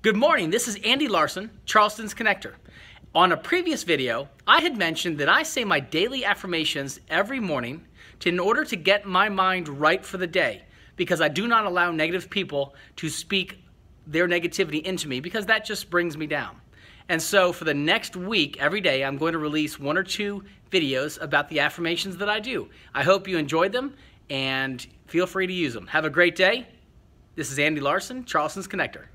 Good morning, this is Andy Larson, Charleston's Connector. On a previous video, I had mentioned that I say my daily affirmations every morning to, in order to get my mind right for the day because I do not allow negative people to speak their negativity into me because that just brings me down. And so for the next week, every day, I'm going to release one or two videos about the affirmations that I do. I hope you enjoyed them and feel free to use them. Have a great day. This is Andy Larson, Charleston's Connector.